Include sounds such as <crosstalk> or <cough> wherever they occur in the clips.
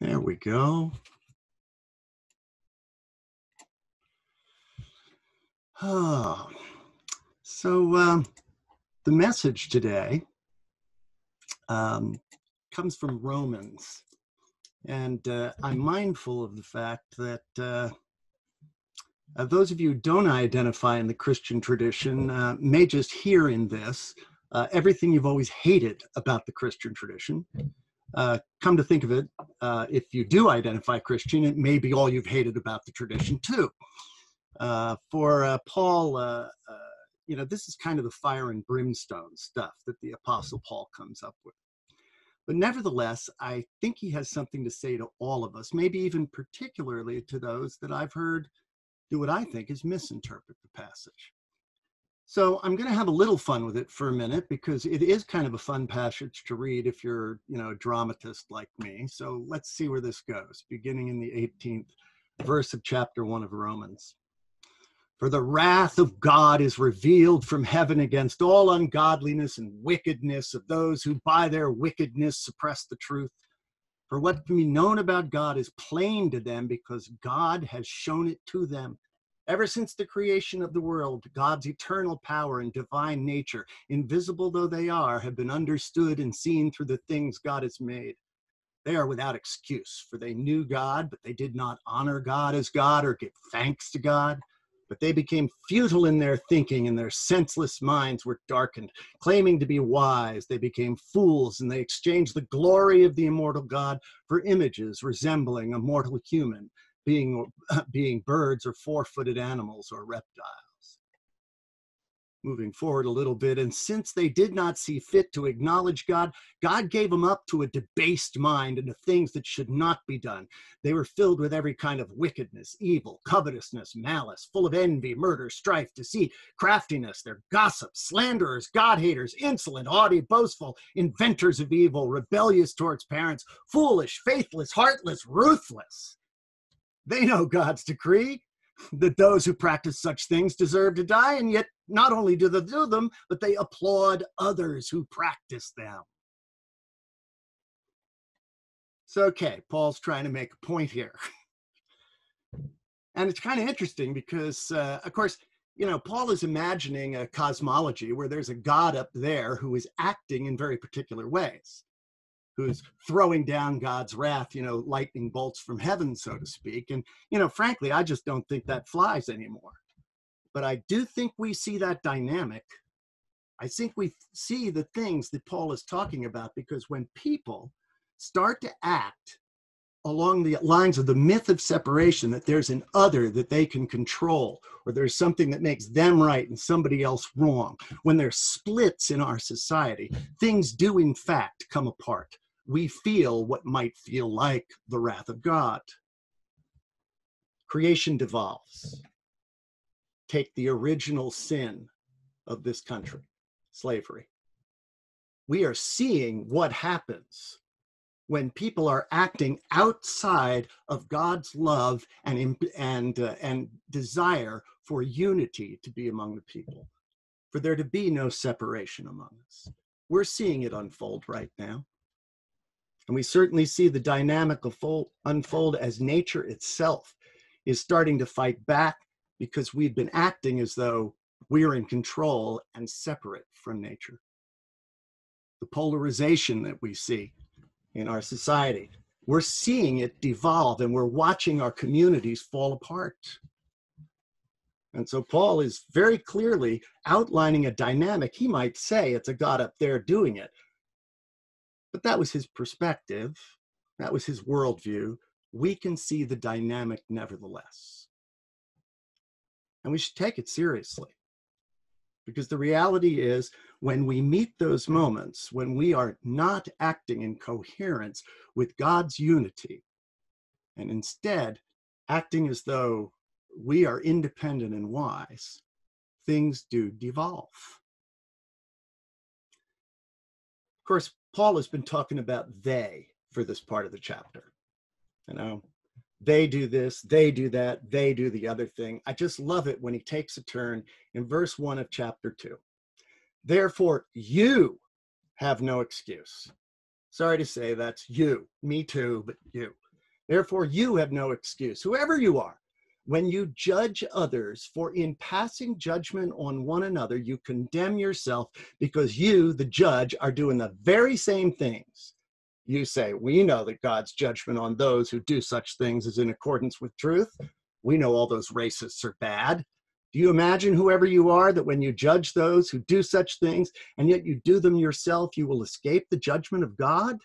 There we go. Oh, so um, the message today um, comes from Romans. And uh, I'm mindful of the fact that uh, uh, those of you who don't identify in the Christian tradition uh, may just hear in this uh, everything you've always hated about the Christian tradition. Uh, come to think of it, uh, if you do identify Christian, it may be all you've hated about the tradition too. Uh, for uh, Paul, you know, this is kind of the fire and brimstone stuff that the Apostle Paul comes up with. But nevertheless, I think he has something to say to all of us, maybe even particularly to those that I've heard do what I think is misinterpret the passage. So I'm going to have a little fun with it for a minute because it is kind of a fun passage to read if you're, you know, a dramatist like me. So let's see where this goes, beginning in the 18th verse of chapter 1 of Romans. For the wrath of God is revealed from heaven against all ungodliness and wickedness of those who by their wickedness suppress the truth. For what can be known about God is plain to them because God has shown it to them. Ever since the creation of the world, God's eternal power and divine nature, invisible though they are, have been understood and seen through the things God has made. They are without excuse, for they knew God, but they did not honor God as God or give thanks to God but they became futile in their thinking and their senseless minds were darkened. Claiming to be wise, they became fools and they exchanged the glory of the immortal God for images resembling a mortal human, being, <clears throat> being birds or four footed animals or reptiles moving forward a little bit. And since they did not see fit to acknowledge God, God gave them up to a debased mind and to things that should not be done. They were filled with every kind of wickedness, evil, covetousness, malice, full of envy, murder, strife, deceit, craftiness. They're gossips, slanderers, God haters, insolent, haughty, boastful, inventors of evil, rebellious towards parents, foolish, faithless, heartless, ruthless. They know God's decree that those who practice such things deserve to die, and yet not only do they do them, but they applaud others who practice them. So, okay, Paul's trying to make a point here. and it's kind of interesting because, uh, of course, you know, Paul is imagining a cosmology where there's a God up there who is acting in very particular ways who's throwing down God's wrath, you know, lightning bolts from heaven, so to speak. And, you know, frankly, I just don't think that flies anymore. But I do think we see that dynamic. I think we see the things that Paul is talking about because when people start to act along the lines of the myth of separation that there's an other that they can control or there's something that makes them right and somebody else wrong when there's splits in our society things do in fact come apart we feel what might feel like the wrath of God. Creation devolves. Take the original sin of this country, slavery. We are seeing what happens when people are acting outside of God's love and, and, uh, and desire for unity to be among the people, for there to be no separation among us. We're seeing it unfold right now. And we certainly see the dynamic unfold as nature itself is starting to fight back because we've been acting as though we're in control and separate from nature. The polarization that we see in our society, we're seeing it devolve and we're watching our communities fall apart. And so Paul is very clearly outlining a dynamic. He might say it's a God up there doing it, but that was his perspective, that was his worldview. We can see the dynamic nevertheless. And we should take it seriously. Because the reality is, when we meet those moments, when we are not acting in coherence with God's unity, and instead acting as though we are independent and wise, things do devolve. Of course, Paul has been talking about they for this part of the chapter. You know, they do this, they do that, they do the other thing. I just love it when he takes a turn in verse one of chapter two. Therefore, you have no excuse. Sorry to say that's you, me too, but you. Therefore, you have no excuse, whoever you are. When you judge others, for in passing judgment on one another, you condemn yourself because you, the judge, are doing the very same things. You say, We know that God's judgment on those who do such things is in accordance with truth. We know all those racists are bad. Do you imagine, whoever you are, that when you judge those who do such things and yet you do them yourself, you will escape the judgment of God?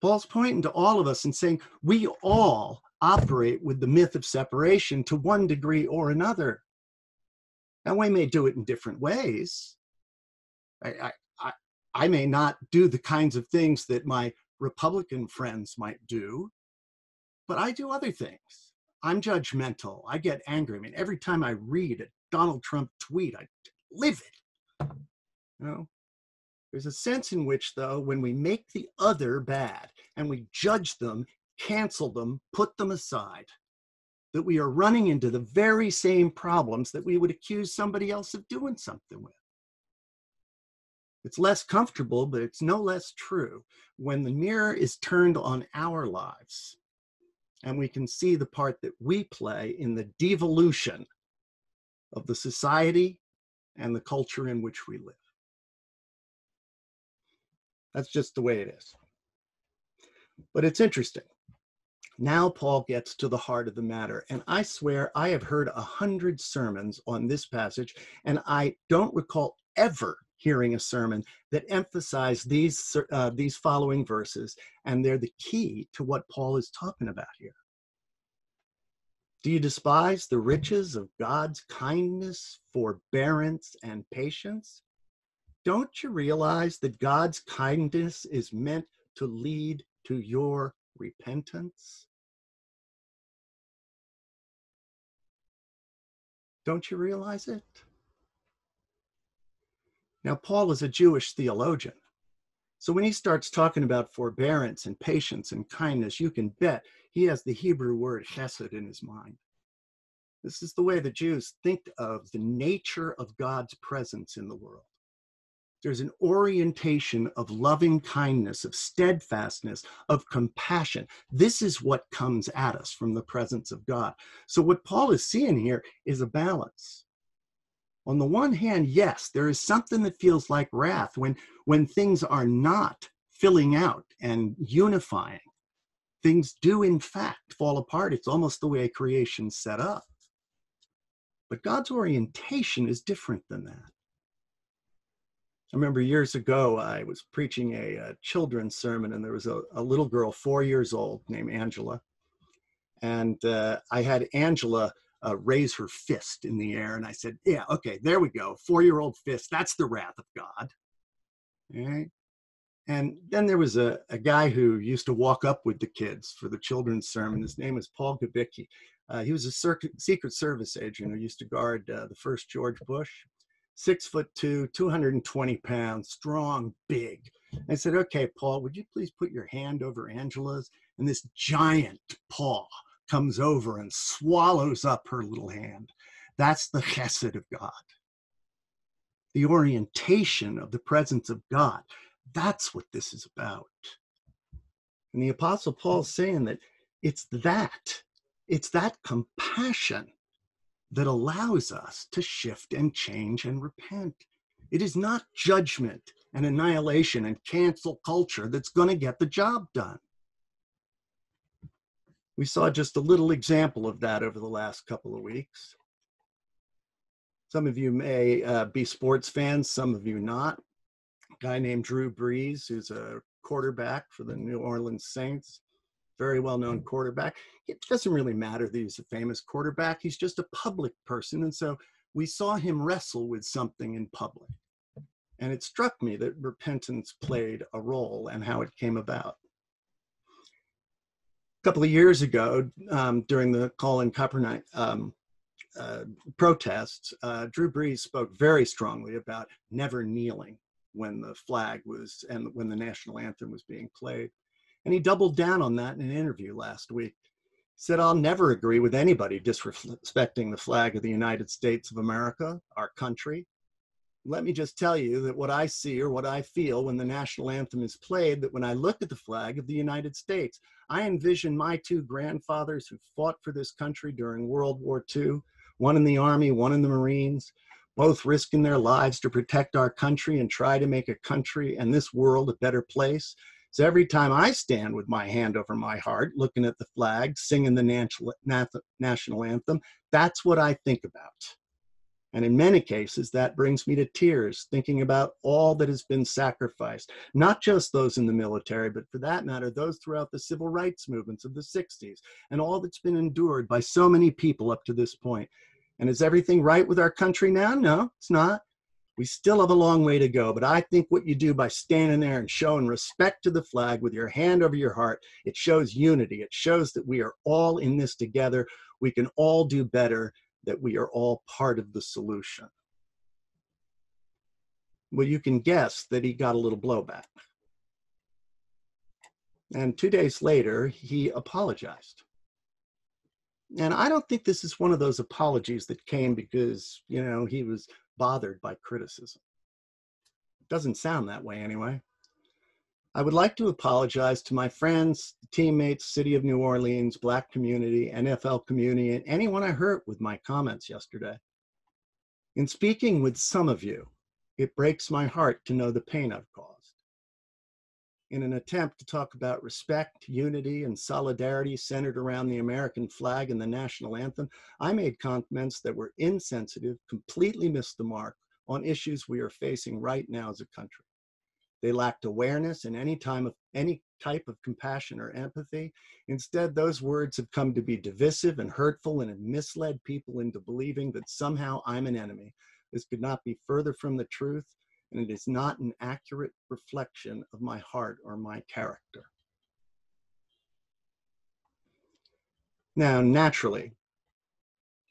Paul's pointing to all of us and saying, We all operate with the myth of separation to one degree or another. Now, we may do it in different ways. I, I, I may not do the kinds of things that my Republican friends might do, but I do other things. I'm judgmental. I get angry. I mean, every time I read a Donald Trump tweet, I live it. You know, there's a sense in which, though, when we make the other bad and we judge them cancel them, put them aside, that we are running into the very same problems that we would accuse somebody else of doing something with. It's less comfortable, but it's no less true when the mirror is turned on our lives and we can see the part that we play in the devolution of the society and the culture in which we live. That's just the way it is. But it's interesting now Paul gets to the heart of the matter. And I swear I have heard a hundred sermons on this passage, and I don't recall ever hearing a sermon that emphasized these, uh, these following verses, and they're the key to what Paul is talking about here. Do you despise the riches of God's kindness, forbearance, and patience? Don't you realize that God's kindness is meant to lead to your repentance? Don't you realize it? Now, Paul is a Jewish theologian. So when he starts talking about forbearance and patience and kindness, you can bet he has the Hebrew word chesed in his mind. This is the way the Jews think of the nature of God's presence in the world. There's an orientation of loving kindness, of steadfastness, of compassion. This is what comes at us from the presence of God. So, what Paul is seeing here is a balance. On the one hand, yes, there is something that feels like wrath when, when things are not filling out and unifying. Things do, in fact, fall apart. It's almost the way creation's set up. But God's orientation is different than that. I remember years ago, I was preaching a, a children's sermon, and there was a, a, little girl, four years old, named Angela. And uh, I had Angela uh, raise her fist in the air, and I said, Yeah, okay, there we go. Four year old fist, that's the wrath of God. Right. And then there was a, a guy who used to walk up with the kids for the children's sermon. His name was Paul Gabicki. Uh, he was a Secret Service agent who used to guard uh, the first George Bush six foot two, 220 pounds, strong, big. I said, okay, Paul, would you please put your hand over Angela's? And this giant paw comes over and swallows up her little hand. That's the chesed of God. The orientation of the presence of God. That's what this is about. And the Apostle Paul's saying that it's that, it's that compassion that allows us to shift and change and repent. It is not judgment and annihilation and cancel culture that's going to get the job done. We saw just a little example of that over the last couple of weeks. Some of you may uh, be sports fans, some of you not. A guy named Drew Brees, who's a quarterback for the New Orleans Saints, very well known quarterback. It doesn't really matter that he's a famous quarterback, he's just a public person. And so we saw him wrestle with something in public. And it struck me that repentance played a role and how it came about. A couple of years ago, um, during the Colin Kaepernick um, uh, protests, uh, Drew Brees spoke very strongly about never kneeling when the flag was and when the national anthem was being played. And he doubled down on that in an interview last week. He said, I'll never agree with anybody disrespecting the flag of the United States of America, our country. let me just tell you that what I see or what I feel when the national anthem is played, that when I look at the flag of the United States, I envision my two grandfathers who fought for this country during World War II, one in the Army, one in the Marines, both risking their lives to protect our country and try to make a country and this world a better place. So every time I stand with my hand over my heart, looking at the flag, singing the national anthem, that's what I think about. And in many cases, that brings me to tears, thinking about all that has been sacrificed, not just those in the military, but for that matter, those throughout the civil rights movements of the 60s, and all that's been endured by so many people up to this point. And is everything right with our country now? No, it's not. We still have a long way to go, but I think what you do by standing there and showing respect to the flag with your hand over your heart, it shows unity. It shows that we are all in this together. We can all do better that we are all part of the solution. Well, you can guess that he got a little blowback. And two days later, he apologized. And I don't think this is one of those apologies that came because, you know, he was bothered by criticism. It doesn't sound that way anyway. I would like to apologize to my friends, teammates, City of New Orleans, Black community, NFL community, and anyone I hurt with my comments yesterday. In speaking with some of you, it breaks my heart to know the pain I've caused. In an attempt to talk about respect, unity, and solidarity centered around the American flag and the national anthem, I made comments that were insensitive, completely missed the mark on issues we are facing right now as a country. They lacked awareness and any time of any type of compassion or empathy. Instead, those words have come to be divisive and hurtful and have misled people into believing that somehow I'm an enemy. This could not be further from the truth, and it is not an accurate reflection of my heart or my character. Now, naturally,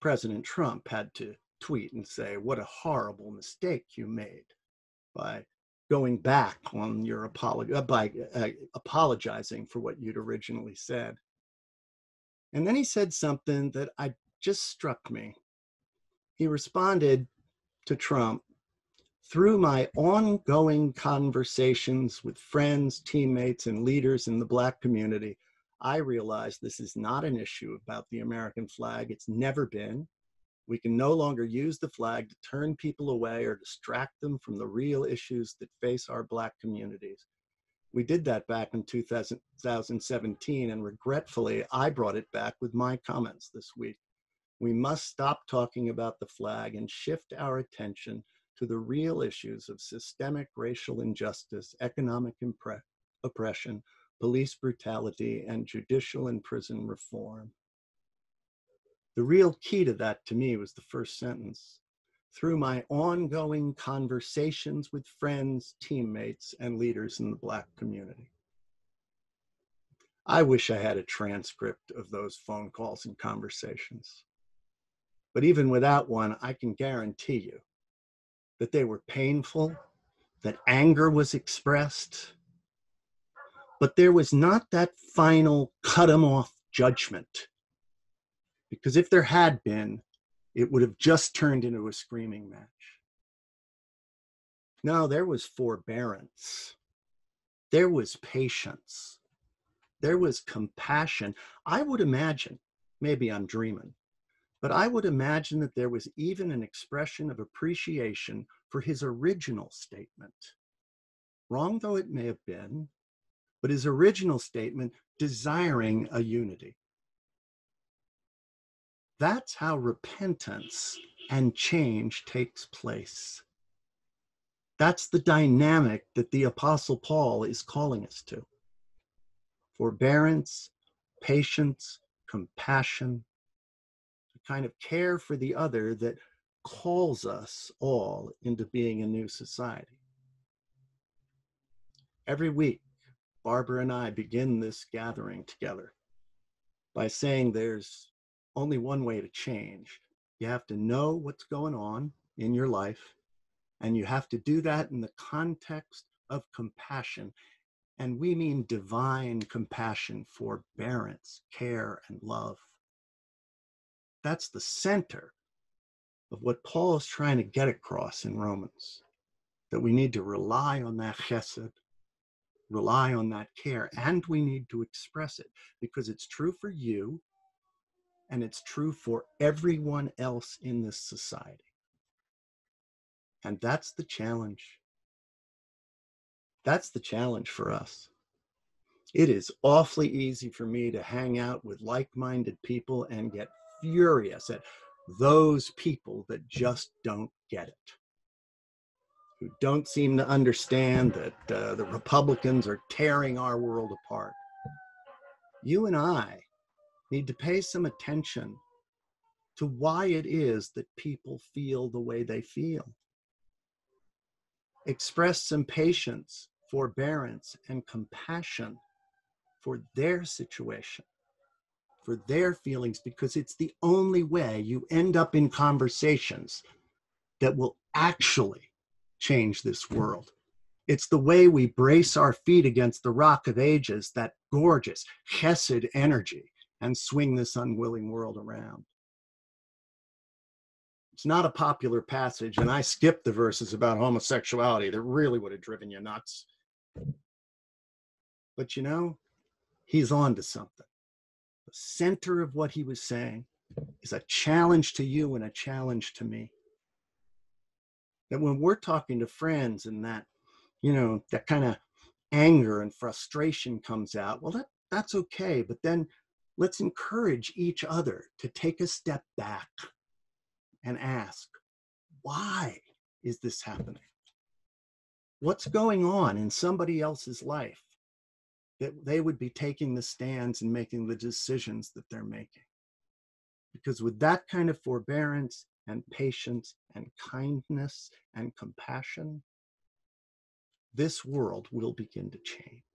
President Trump had to tweet and say, What a horrible mistake you made by going back on your apology uh, by uh, apologizing for what you'd originally said. And then he said something that I just struck me. He responded to Trump through my ongoing conversations with friends, teammates, and leaders in the Black community. I realized this is not an issue about the American flag. It's never been. We can no longer use the flag to turn people away or distract them from the real issues that face our Black communities. We did that back in 2017, and regretfully, I brought it back with my comments this week. We must stop talking about the flag and shift our attention to the real issues of systemic racial injustice, economic oppression, police brutality, and judicial and prison reform. The real key to that to me was the first sentence. Through my ongoing conversations with friends, teammates, and leaders in the Black community. I wish I had a transcript of those phone calls and conversations. But even without one, I can guarantee you that they were painful, that anger was expressed, but there was not that final cut them off judgment because if there had been, it would have just turned into a screaming match. No, there was forbearance, there was patience, there was compassion. I would imagine, maybe I'm dreaming, but I would imagine that there was even an expression of appreciation for his original statement. Wrong though it may have been, but his original statement desiring a unity. That's how repentance and change takes place. That's the dynamic that the Apostle Paul is calling us to forbearance, patience, compassion, kind of care for the other that calls us all into being a new society. Every week, Barbara and I begin this gathering together by saying there's only one way to change. You have to know what's going on in your life, and you have to do that in the context of compassion. And we mean divine compassion, forbearance, care, and love. That's the center of what Paul is trying to get across in Romans. that we need to rely on that chesed, rely on that care, and we need to express it because it's true for you and it's true for everyone else in this society. And that's the challenge. That's the challenge for us. It is awfully easy for me to hang out with like minded people and get furious at those people that just don't get it, who don't seem to understand that uh, the Republicans are tearing our world apart. You and I need to pay some attention to why it is that people feel the way they feel. Express some patience, forbearance, and compassion for their situation, for their feelings, because it's the only way you end up in conversations that will actually change this world. It's the way we brace our feet against the rock of ages, that gorgeous chesed energy, and swing this unwilling world around. It's not a popular passage, and I skipped the verses about homosexuality that really would have driven you nuts. But you know, he's on to something. Center of what he was saying is a challenge to you and a challenge to me. That when we're talking to friends and that, you know, that kind of anger and frustration comes out, well, that, that's okay. But then let's encourage each other to take a step back and ask, why is this happening? What's going on in somebody else's life? That they would be taking the stands and making the decisions that they're making. Because with that kind of forbearance and patience and kindness and compassion, this world will begin to change.